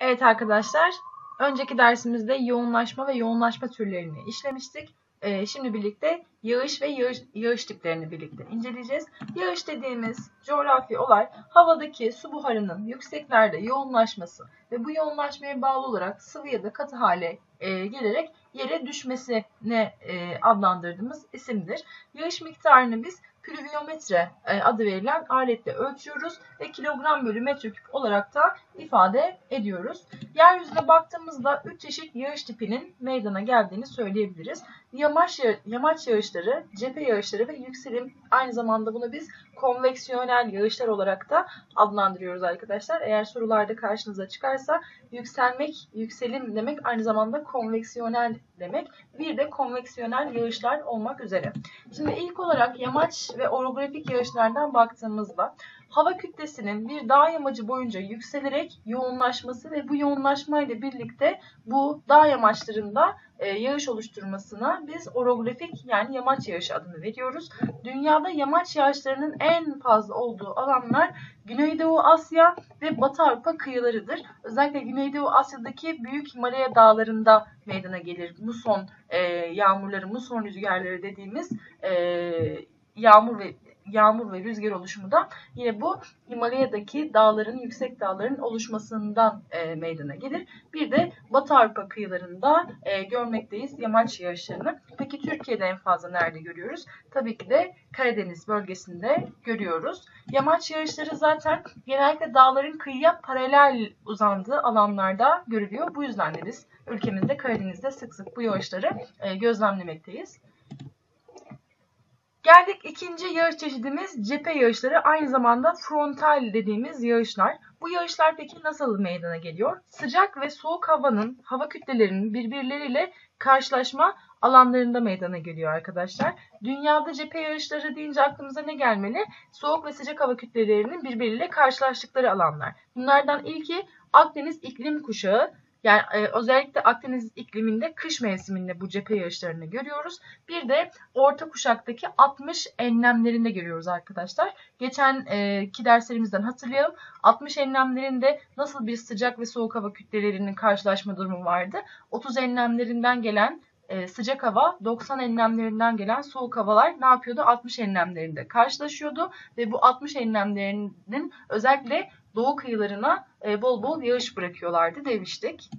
Evet arkadaşlar, önceki dersimizde yoğunlaşma ve yoğunlaşma türlerini işlemiştik. Ee, şimdi birlikte yağış ve yağış, yağış tiplerini birlikte inceleyeceğiz. Yağış dediğimiz coğrafi olay havadaki su buharının yükseklerde yoğunlaşması ve bu yoğunlaşmaya bağlı olarak sıvı ya da katı hale e, gelerek yere düşmesine e, adlandırdığımız isimdir. Yağış miktarını biz pluviometre e, adı verilen aletle ölçüyoruz ve kilogram bölü metreküp olarak da ifade ediyoruz. Yeryüzüne baktığımızda 3 çeşit yağış tipinin meydana geldiğini söyleyebiliriz. Yamaç, yamaç yağışları, cephe yağışları ve yükselim aynı zamanda bunu biz konveksiyonel yağışlar olarak da adlandırıyoruz arkadaşlar. Eğer sorularda karşınıza çıkarsa yükselmek, yükselim demek aynı zamanda konveksiyonel demek. Bir de konveksiyonel yağışlar olmak üzere. Şimdi ilk olarak yamaç ve orografik yağışlardan baktığımızda hava kütlesinin bir dağ yamacı boyunca yükselerek yoğunlaşması ve bu yoğunlaşma ile birlikte bu dağ yamaçlarında e, yağış oluşturmasına biz orografik yani yamaç yağışı adını veriyoruz. Dünyada yamaç yağışlarının en fazla olduğu alanlar Güneydoğu Asya ve Batı Avrupa kıyılarıdır. Özellikle Güneydoğu Asya'daki Büyük Himalaya dağlarında meydana gelir muson e, yağmurları, muson rüzgarları dediğimiz e, yağmur ve yağmur ve rüzgar oluşumu da yine bu Himalaya'daki dağların, yüksek dağların oluşmasından e, meydana gelir. Bir de Batı Avrupa kıyılarında e, görmekteyiz yamaç yağışlarını. Peki Türkiye'de en fazla nerede görüyoruz? Tabii ki de Karadeniz bölgesinde görüyoruz. Yamaç yağışları zaten genellikle dağların kıyıya paralel uzandığı alanlarda görülüyor. Bu yüzden de biz ülkemizde Karadeniz'de sık sık bu yağışları e, gözlemlemekteyiz. Geldik ikinci yağış çeşidimiz cephe yağışları. Aynı zamanda frontal dediğimiz yağışlar. Bu yağışlar peki nasıl meydana geliyor? Sıcak ve soğuk havanın, hava kütlelerinin birbirleriyle karşılaşma alanlarında meydana geliyor arkadaşlar. Dünyada cephe yağışları deyince aklımıza ne gelmeli? Soğuk ve sıcak hava kütlelerinin birbiriyle karşılaştıkları alanlar. Bunlardan ilki Akdeniz iklim kuşağı. Yani e, özellikle Akdeniz ikliminde kış mevsiminde bu cephe yağışlarını görüyoruz. Bir de orta kuşaktaki 60 enlemlerinde görüyoruz arkadaşlar. Geçen e, ki derslerimizden hatırlayalım. 60 enlemlerinde nasıl bir sıcak ve soğuk hava kütlelerinin karşılaşma durumu vardı. 30 enlemlerinden gelen e, sıcak hava 90 enlemlerinden gelen soğuk havalar ne yapıyordu? 60 enlemlerinde karşılaşıyordu ve bu 60 enlemlerinin özellikle doğu kıyılarına e, bol bol yağış bırakıyorlardı demiştik.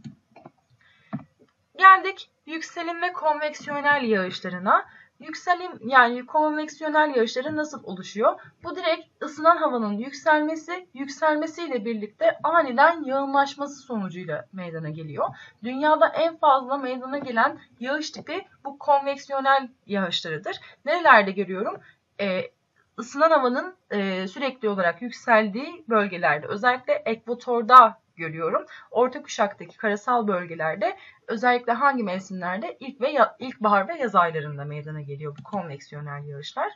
Geldik yükselim ve konveksiyonel yağışlarına. Yükselim yani konveksiyonel yağışları nasıl oluşuyor? Bu direkt ısınan havanın yükselmesi, yükselmesiyle birlikte aniden yağınlaşması sonucuyla meydana geliyor. Dünyada en fazla meydana gelen yağış tipi bu konveksiyonel yağışlarıdır. Nerelerde görüyorum? Ee, ısınan havanın e, sürekli olarak yükseldiği bölgelerde özellikle ekvatorda görüyorum. Orta kuşaktaki karasal bölgelerde özellikle hangi mevsimlerde ilk ve ilkbahar ve yaz aylarında meydana geliyor bu konveksiyonel yağışlar.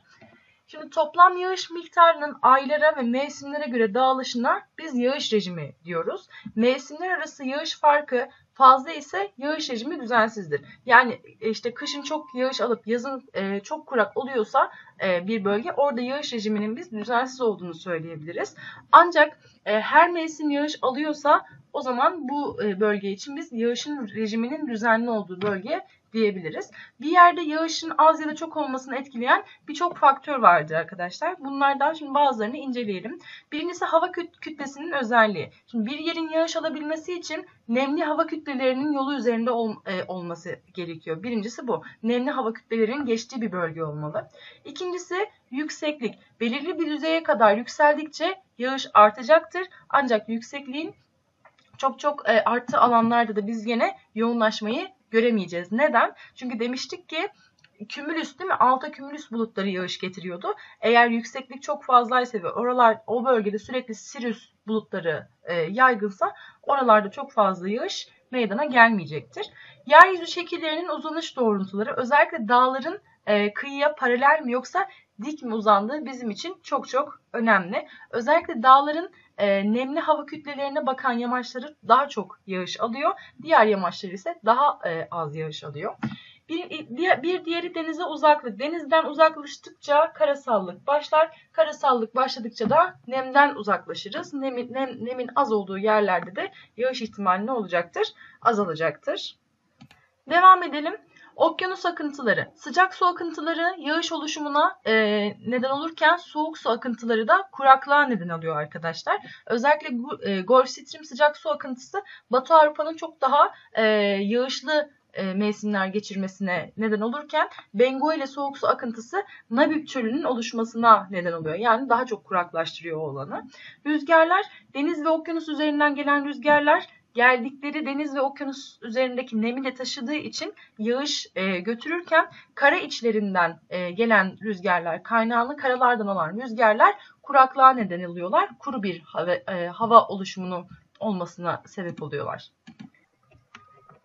Şimdi toplam yağış miktarının aylara ve mevsimlere göre dağılışına biz yağış rejimi diyoruz. Mevsimler arası yağış farkı fazla ise yağış rejimi düzensizdir. Yani e, işte kışın çok yağış alıp yazın e, çok kurak oluyorsa e, bir bölge orada yağış rejiminin biz düzensiz olduğunu söyleyebiliriz. Ancak her mevsim yağış alıyorsa o zaman bu bölge için biz yağışın rejiminin düzenli olduğu bölge diyebiliriz. Bir yerde yağışın az ya da çok olmasını etkileyen birçok faktör vardır arkadaşlar. Bunlardan şimdi bazılarını inceleyelim. Birincisi hava kütlesinin özelliği. Şimdi bir yerin yağış alabilmesi için nemli hava kütlelerinin yolu üzerinde ol, e, olması gerekiyor. Birincisi bu. Nemli hava kütlelerinin geçtiği bir bölge olmalı. İkincisi yükseklik. Belirli bir düzeye kadar yükseldikçe yağış artacaktır. Ancak yüksekliğin çok çok e, arttığı alanlarda da biz yine yoğunlaşmayı göremeyeceğiz. Neden? Çünkü demiştik ki kümülüs değil mi? Alta kümülüs bulutları yağış getiriyordu. Eğer yükseklik çok fazlaysa ve oralar o bölgede sürekli sirüs bulutları e, yaygınsa oralarda çok fazla yağış meydana gelmeyecektir. Yeryüzü şekillerinin uzanış doğrultuları özellikle dağların e, kıyıya paralel mi yoksa dik mi uzandığı bizim için çok çok önemli. Özellikle dağların e, nemli hava kütlelerine bakan yamaçları daha çok yağış alıyor. Diğer yamaçlar ise daha e, az yağış alıyor. Bir, bir diğeri denize uzaklık. Denizden uzaklaştıkça karasallık başlar. Karasallık başladıkça da nemden uzaklaşırız. Nemin, nem, nemin az olduğu yerlerde de yağış ihtimali ne olacaktır? Azalacaktır. Devam edelim. Okyanus akıntıları. Sıcak su akıntıları yağış oluşumuna e, neden olurken soğuk su akıntıları da kuraklığa neden alıyor arkadaşlar. Özellikle e, Gulf Stream sıcak su akıntısı Batı Avrupa'nın çok daha e, yağışlı e, mevsimler geçirmesine neden olurken Bengo ile soğuk su akıntısı Nabib çölünün oluşmasına neden oluyor. Yani daha çok kuraklaştırıyor o alanı. Rüzgarlar deniz ve okyanus üzerinden gelen rüzgarlar geldikleri deniz ve okyanus üzerindeki nemi de taşıdığı için yağış e, götürürken kara içlerinden e, gelen rüzgarlar, kaynağını karalardan olan rüzgarlar kuraklığa neden oluyorlar. Kuru bir hava, e, hava oluşumunu olmasına sebep oluyorlar.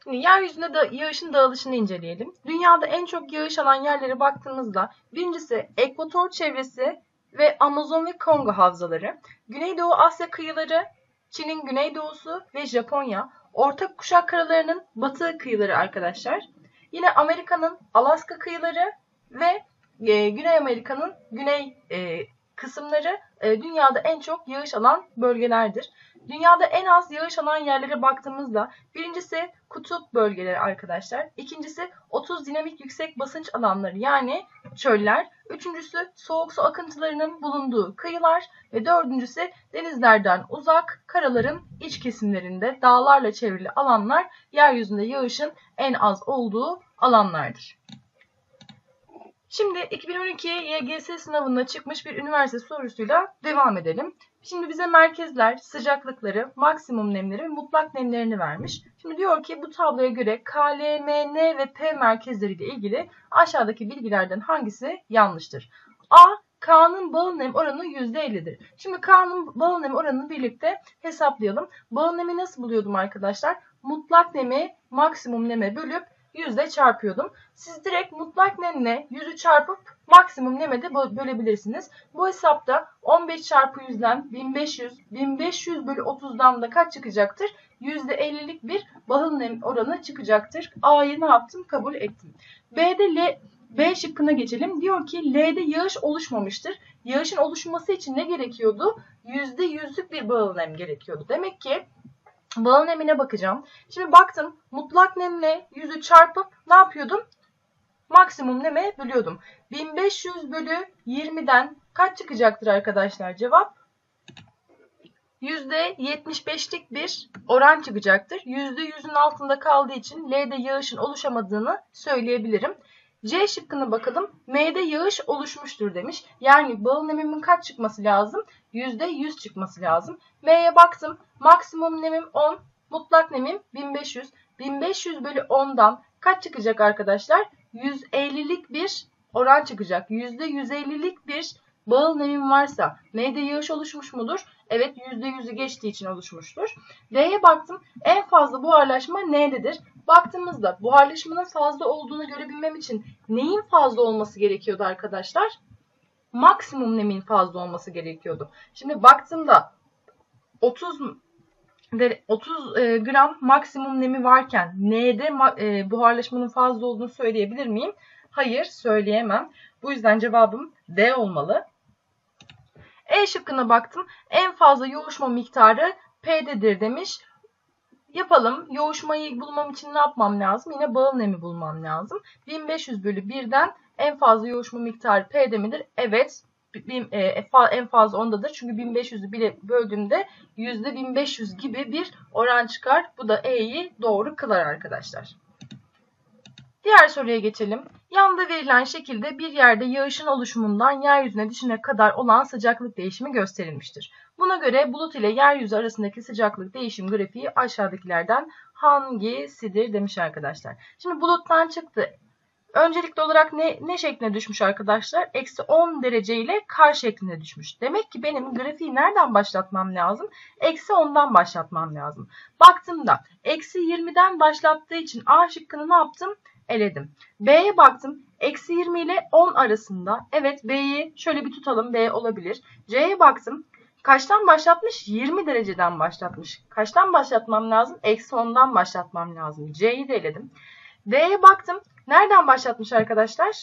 Yeryüzünde da yağışın dağılışını inceleyelim. Dünyada en çok yağış alan yerlere baktığımızda birincisi ekvator çevresi ve Amazon ve Kongo havzaları, Güneydoğu Asya kıyıları Çin'in güneydoğusu ve Japonya, orta kuşak karalarının batı kıyıları arkadaşlar. Yine Amerika'nın Alaska kıyıları ve e, Güney Amerika'nın güney e, kısımları e, dünyada en çok yağış alan bölgelerdir. Dünyada en az yağış alan yerlere baktığımızda birincisi kutup bölgeleri arkadaşlar. İkincisi 30 dinamik yüksek basınç alanları yani çöller. Üçüncüsü soğuk su akıntılarının bulunduğu kıyılar ve dördüncüsü denizlerden uzak karaların iç kesimlerinde dağlarla çevrili alanlar yeryüzünde yağışın en az olduğu alanlardır. Şimdi 2012 YGS sınavında çıkmış bir üniversite sorusuyla devam edelim. Şimdi bize merkezler, sıcaklıkları, maksimum nemleri ve mutlak nemlerini vermiş. Şimdi diyor ki bu tabloya göre K, L, M, N ve P merkezleriyle ilgili aşağıdaki bilgilerden hangisi yanlıştır? A. K'nın bağıl nem oranı %50'dir. Şimdi K'nın bağıl nem oranını birlikte hesaplayalım. Bağıl nemi nasıl buluyordum arkadaşlar? Mutlak nemi maksimum neme bölüp yüzde çarpıyordum. Siz direkt mutlak nemle yüzü çarpıp maksimum neme de bölebilirsiniz. Bu hesapta 15 çarpı 100'den 1500, 1500 bölü 30'dan da kaç çıkacaktır? %50'lik bir bahıl nem oranı çıkacaktır. A'yı ne yaptım? Kabul ettim. B'de L, B şıkkına geçelim. Diyor ki L'de yağış oluşmamıştır. Yağışın oluşması için ne gerekiyordu? %100'lük bir bahıl nem gerekiyordu. Demek ki Bağıl nemine bakacağım. Şimdi baktım mutlak nemle yüzü çarpıp ne yapıyordum? Maksimum neme bölüyordum. 1500 bölü 20'den kaç çıkacaktır arkadaşlar cevap? %75'lik bir oran çıkacaktır. %100'ün altında kaldığı için L'de yağışın oluşamadığını söyleyebilirim. C şıkkına bakalım. M'de yağış oluşmuştur demiş. Yani bağıl nemimin kaç çıkması lazım? %100 çıkması lazım. M'ye baktım. Maksimum nemim 10. Mutlak nemim 1500. 1500 bölü 10'dan kaç çıkacak arkadaşlar? 150'lik bir oran çıkacak. %150'lik bir bağıl nemim varsa M'de yağış oluşmuş mudur? Evet %100'ü geçtiği için oluşmuştur. D'ye baktım. En fazla buharlaşma N'dedir. Baktığımızda buharlaşmanın fazla olduğunu görebilmem için neyin fazla olması gerekiyordu arkadaşlar? Maksimum nemin fazla olması gerekiyordu. Şimdi baktığımda 30 30 e, gram maksimum nemi varken N'de e, buharlaşmanın fazla olduğunu söyleyebilir miyim? Hayır söyleyemem. Bu yüzden cevabım D olmalı. E şıkkına baktım. En fazla yoğuşma miktarı P'dedir demiş. Yapalım. Yoğuşmayı bulmam için ne yapmam lazım? Yine bağıl nemi bulmam lazım. 1500 bölü 1'den en fazla yoğuşma miktarı P'de midir? Evet. E, en fazla ondadır. Çünkü 1500'ü bile böldüğümde %1500 gibi bir oran çıkar. Bu da E'yi doğru kılar arkadaşlar. Diğer soruya geçelim. Yanda verilen şekilde bir yerde yağışın oluşumundan yeryüzüne dışına kadar olan sıcaklık değişimi gösterilmiştir. Buna göre bulut ile yeryüzü arasındaki sıcaklık değişim grafiği aşağıdakilerden hangisidir demiş arkadaşlar. Şimdi buluttan çıktı. Öncelikli olarak ne, ne şeklinde düşmüş arkadaşlar? Eksi 10 derece ile kar şeklinde düşmüş. Demek ki benim grafiği nereden başlatmam lazım? Eksi 10'dan başlatmam lazım. Baktığımda eksi 20'den başlattığı için A şıkkını ne yaptım? Eledim. B'ye baktım. Eksi 20 ile 10 arasında. Evet B'yi şöyle bir tutalım. B olabilir. C'ye baktım. Kaçtan başlatmış? 20 dereceden başlatmış. Kaçtan başlatmam lazım? Eksi 10'dan başlatmam lazım. C'yi de eledim. D'ye baktım. Nereden başlatmış arkadaşlar?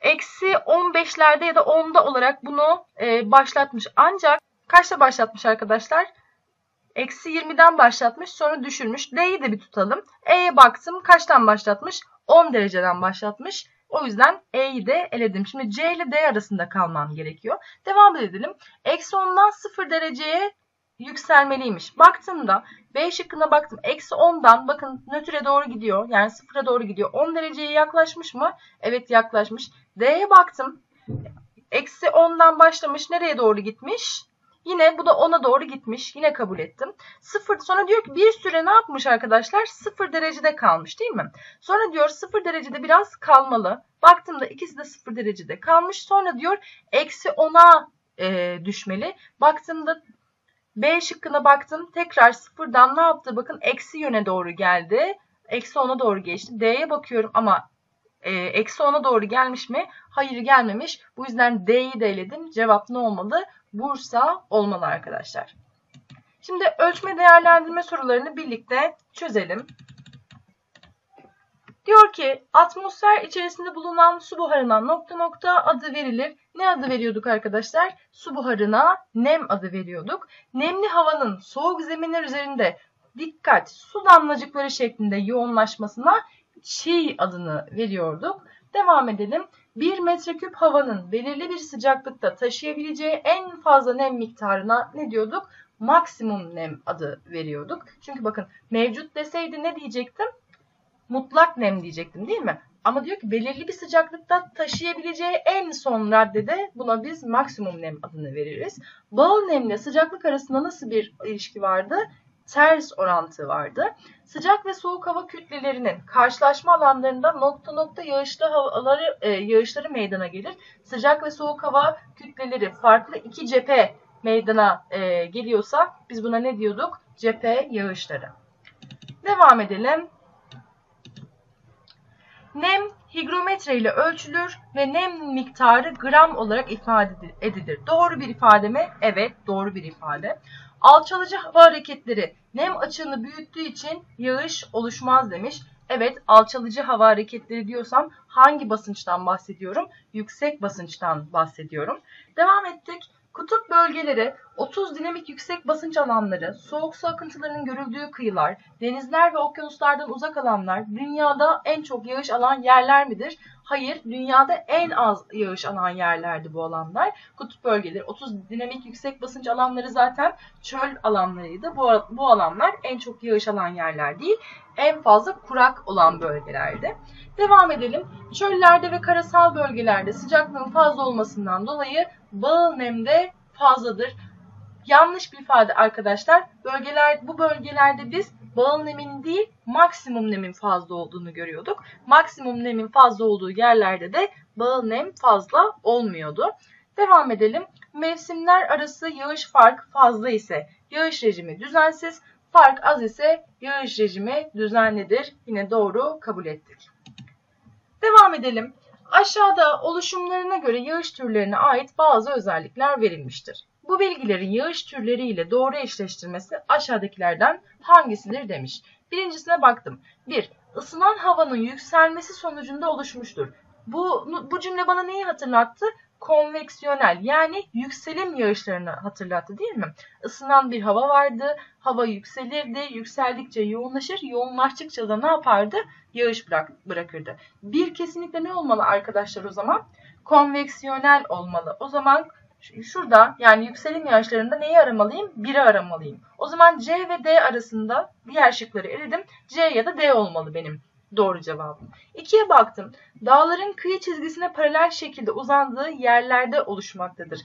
Eksi 15'lerde ya da 10'da olarak bunu e, başlatmış. Ancak kaçta başlatmış arkadaşlar? Eksi 20'den başlatmış sonra düşürmüş. D'yi de bir tutalım. E'ye baktım kaçtan başlatmış? 10 dereceden başlatmış. O yüzden E'yi de eledim. Şimdi C ile D arasında kalmam gerekiyor. Devam edelim. Eksi 10'dan 0 dereceye yükselmeliymiş. Baktığımda B şıkkına baktım. Eksi 10'dan bakın nötre doğru gidiyor. Yani 0'a doğru gidiyor. 10 dereceye yaklaşmış mı? Evet yaklaşmış. D'ye baktım. Eksi 10'dan başlamış. Nereye doğru gitmiş? Yine bu da 10'a doğru gitmiş. Yine kabul ettim. 0 sonra diyor ki bir süre ne yapmış arkadaşlar? 0 derecede kalmış değil mi? Sonra diyor 0 derecede biraz kalmalı. Baktığımda ikisi de 0 derecede kalmış. Sonra diyor eksi 10'a e, düşmeli. Baktığımda B şıkkına baktım. Tekrar sıfırdan ne yaptı? Bakın eksi yöne doğru geldi. Eksi 10'a doğru geçti. D'ye bakıyorum ama e, eksi 10'a doğru gelmiş mi? Hayır gelmemiş. Bu yüzden D'yi de eledim. Cevap ne olmalı? Bursa olmalı arkadaşlar. Şimdi ölçme değerlendirme sorularını birlikte çözelim. Diyor ki atmosfer içerisinde bulunan su buharına nokta nokta adı verilir. Ne adı veriyorduk arkadaşlar? Su buharına nem adı veriyorduk. Nemli havanın soğuk zeminler üzerinde dikkat su damlacıkları şeklinde yoğunlaşmasına çiğ adını veriyorduk. Devam edelim. 1 metreküp havanın belirli bir sıcaklıkta taşıyabileceği en fazla nem miktarına ne diyorduk? Maksimum nem adı veriyorduk. Çünkü bakın mevcut deseydi ne diyecektim? Mutlak nem diyecektim değil mi? Ama diyor ki belirli bir sıcaklıkta taşıyabileceği en son raddede buna biz maksimum nem adını veririz. Bal nemle sıcaklık arasında nasıl bir ilişki vardı? Ters orantı vardı. Sıcak ve soğuk hava kütlelerinin karşılaşma alanlarında nokta nokta yağışlı havaları, e, yağışları meydana gelir. Sıcak ve soğuk hava kütleleri farklı iki cephe meydana e, geliyorsa biz buna ne diyorduk? Cephe yağışları. Devam edelim. Nem higrometre ile ölçülür ve nem miktarı gram olarak ifade edilir. Doğru bir ifade mi? Evet, doğru bir ifade. Alçalıcı hava hareketleri nem açığını büyüttüğü için yağış oluşmaz demiş. Evet alçalıcı hava hareketleri diyorsam hangi basınçtan bahsediyorum? Yüksek basınçtan bahsediyorum. Devam ettik. Kutup bölgeleri 30 dinamik yüksek basınç alanları, soğuk su akıntılarının görüldüğü kıyılar, denizler ve okyanuslardan uzak alanlar dünyada en çok yağış alan yerler midir? Hayır, dünyada en az yağış alan yerlerdi bu alanlar. Kutup bölgeleri 30 dinamik yüksek basınç alanları zaten çöl alanlarıydı. Bu, bu alanlar en çok yağış alan yerler değil, en fazla kurak olan bölgelerdi. Devam edelim. Çöllerde ve karasal bölgelerde sıcaklığın fazla olmasından dolayı bağıl nem de fazladır. Yanlış bir ifade arkadaşlar. Bölgeler, bu bölgelerde biz bağıl nemin değil maksimum nemin fazla olduğunu görüyorduk. Maksimum nemin fazla olduğu yerlerde de bağıl nem fazla olmuyordu. Devam edelim. Mevsimler arası yağış fark fazla ise yağış rejimi düzensiz, fark az ise yağış rejimi düzenlidir. Yine doğru kabul ettik. Devam edelim. Aşağıda oluşumlarına göre yağış türlerine ait bazı özellikler verilmiştir. Bu bilgilerin yağış türleri ile doğru eşleştirmesi aşağıdakilerden hangisidir demiş. Birincisine baktım. 1. Isınan havanın yükselmesi sonucunda oluşmuştur. Bu, bu cümle bana neyi hatırlattı? konveksiyonel yani yükselim yağışlarını hatırlattı değil mi? Isınan bir hava vardı, hava yükselirdi, yükseldikçe yoğunlaşır, yoğunlaştıkça da ne yapardı? Yağış bırak, bırakırdı. Bir kesinlikle ne olmalı arkadaşlar o zaman? Konveksiyonel olmalı. O zaman şurada yani yükselim yağışlarında neyi aramalıyım? Biri aramalıyım. O zaman C ve D arasında diğer şıkları eledim. C ya da D olmalı benim Doğru cevabım. İkiye baktım. Dağların kıyı çizgisine paralel şekilde uzandığı yerlerde oluşmaktadır.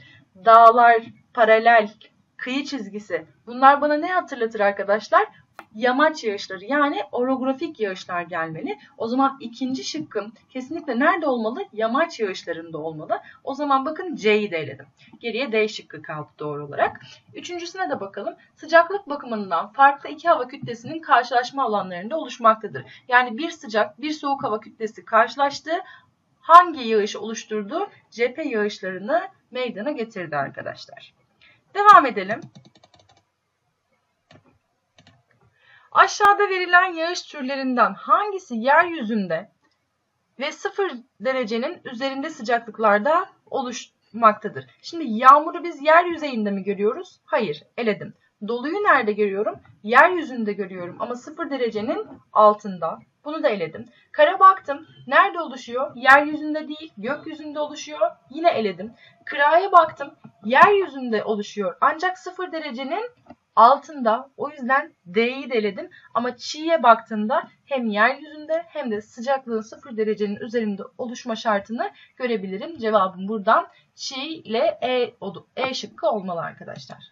Dağlar, paralel, kıyı çizgisi. Bunlar bana ne hatırlatır arkadaşlar? Yamaç yağışları yani orografik yağışlar gelmeli. O zaman ikinci şıkkım kesinlikle nerede olmalı? Yamaç yağışlarında olmalı. O zaman bakın C'yi de eledim. Geriye D şıkkı kaldı doğru olarak. Üçüncüsüne de bakalım. Sıcaklık bakımından farklı iki hava kütlesinin karşılaşma alanlarında oluşmaktadır. Yani bir sıcak bir soğuk hava kütlesi karşılaştı. Hangi yağış oluşturdu? Cephe yağışlarını meydana getirdi arkadaşlar. Devam edelim. Aşağıda verilen yağış türlerinden hangisi yeryüzünde ve 0 derecenin üzerinde sıcaklıklarda oluşmaktadır. Şimdi yağmuru biz yer mi görüyoruz? Hayır, eledim. Doluyu nerede görüyorum? Yeryüzünde görüyorum ama 0 derecenin altında. Bunu da eledim. Kara baktım. Nerede oluşuyor? Yeryüzünde değil, gökyüzünde oluşuyor. Yine eledim. Kıraya baktım. Yeryüzünde oluşuyor. Ancak 0 derecenin altında. O yüzden D'yi de eledim. Ama çiğe baktığımda hem yeryüzünde hem de sıcaklığın 0 derecenin üzerinde oluşma şartını görebilirim. Cevabım buradan çiğ ile E, e şıkkı olmalı arkadaşlar.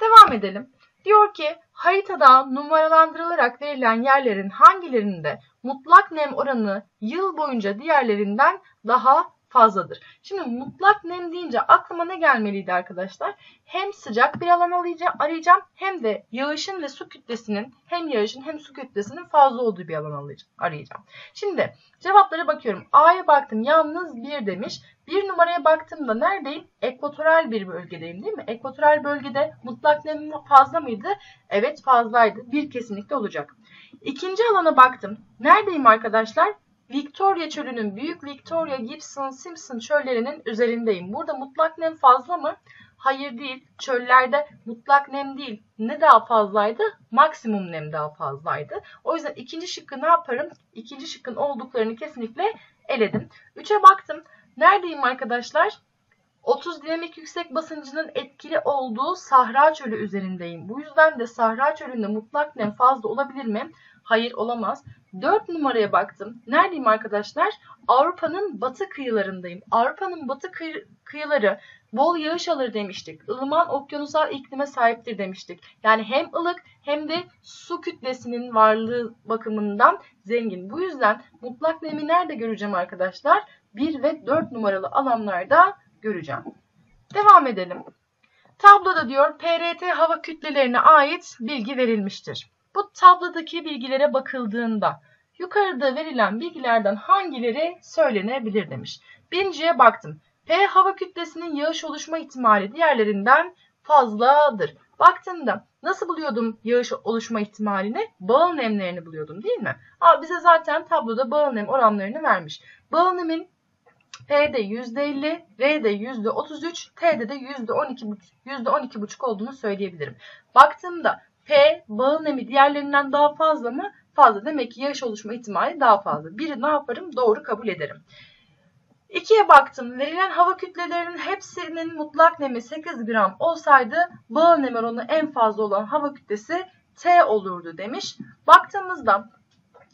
Devam edelim. Diyor ki haritada numaralandırılarak verilen yerlerin hangilerinde mutlak nem oranı yıl boyunca diğerlerinden daha fazladır. Şimdi mutlak nem deyince aklıma ne gelmeliydi arkadaşlar? Hem sıcak bir alan arayacağım hem de yağışın ve su kütlesinin hem yağışın hem su kütlesinin fazla olduğu bir alan arayacağım. Şimdi cevaplara bakıyorum. A'ya baktım yalnız 1 demiş. Bir numaraya baktığımda neredeyim? Ekvatoral bir bölgedeyim değil mi? Ekvatoral bölgede mutlak nem fazla mıydı? Evet fazlaydı. Bir kesinlikle olacak. İkinci alana baktım. Neredeyim arkadaşlar? Victoria çölünün Büyük Victoria, Gibson, Simpson çöllerinin üzerindeyim. Burada mutlak nem fazla mı? Hayır değil. Çöllerde mutlak nem değil. Ne daha fazlaydı? Maksimum nem daha fazlaydı. O yüzden ikinci şıkkı ne yaparım? İkinci şıkkın olduklarını kesinlikle eledim. Üçe baktım. Neredeyim arkadaşlar? 30 dinamik yüksek basıncının etkili olduğu Sahra Çölü üzerindeyim. Bu yüzden de Sahra Çölü'nde mutlak nem fazla olabilir mi? Hayır olamaz. 4 numaraya baktım. Neredeyim arkadaşlar? Avrupa'nın batı kıyılarındayım. Avrupa'nın batı kıy kıyıları bol yağış alır demiştik. Ilıman okyanusal iklime sahiptir demiştik. Yani hem ılık hem de su kütlesinin varlığı bakımından zengin. Bu yüzden mutlak nemi nerede göreceğim arkadaşlar? 1 ve 4 numaralı alanlarda göreceğim. Devam edelim. Tabloda diyor PRT hava kütlelerine ait bilgi verilmiştir. Bu tablodaki bilgilere bakıldığında yukarıda verilen bilgilerden hangileri söylenebilir demiş. Birinciye baktım. P hava kütlesinin yağış oluşma ihtimali diğerlerinden fazladır. Baktığımda nasıl buluyordum yağış oluşma ihtimalini? Bağıl nemlerini buluyordum değil mi? Aa, bize zaten tabloda bağıl nem oranlarını vermiş. Bağıl nemin P'de %50, R'de %33, T'de de %12,5 %12,5 olduğunu söyleyebilirim. Baktığımda P bağıl nemi diğerlerinden daha fazla mı? Fazla. Demek ki yağış oluşma ihtimali daha fazla. Biri ne yaparım? Doğru kabul ederim. İkiye baktım. Verilen hava kütlelerinin hepsinin mutlak nemi 8 gram olsaydı bağıl nem oranı en fazla olan hava kütlesi T olurdu demiş. Baktığımızda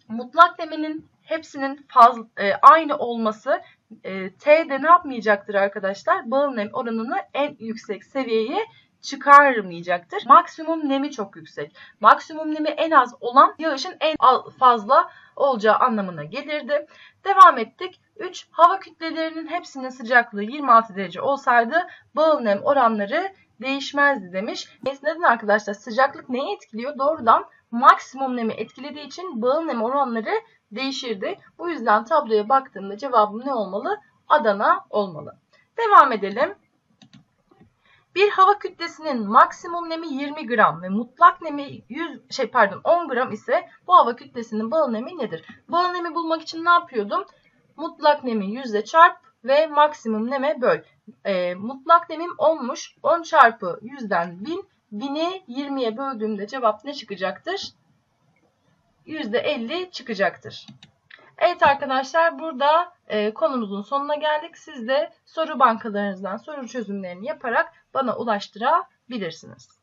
mutlak neminin hepsinin fazla, e, aynı olması e, T'de ne yapmayacaktır arkadaşlar? Bağıl nem oranını en yüksek seviyeye çıkarmayacaktır. Maksimum nemi çok yüksek. Maksimum nemi en az olan yağışın en fazla olacağı anlamına gelirdi. Devam ettik. 3. Hava kütlelerinin hepsinin sıcaklığı 26 derece olsaydı bağıl nem oranları değişmezdi demiş. Neden arkadaşlar sıcaklık neyi etkiliyor? Doğrudan maksimum nemi etkilediği için bağıl nem oranları değişirdi. Bu yüzden tabloya baktığımda cevabım ne olmalı? Adana olmalı. Devam edelim. Bir hava kütlesinin maksimum nemi 20 gram ve mutlak nemi 100 şey pardon 10 gram ise bu hava kütlesinin bağıl nemi nedir? Bağıl nemi bulmak için ne yapıyordum? Mutlak nemi yüzde çarp ve maksimum neme böl. E, mutlak nemim 10'muş. 10 çarpı 100'den 1000. 1000'i 20'ye böldüğümde cevap ne çıkacaktır? %50 çıkacaktır. Evet arkadaşlar burada e, konumuzun sonuna geldik. Siz de soru bankalarınızdan soru çözümlerini yaparak bana ulaştırabilirsiniz.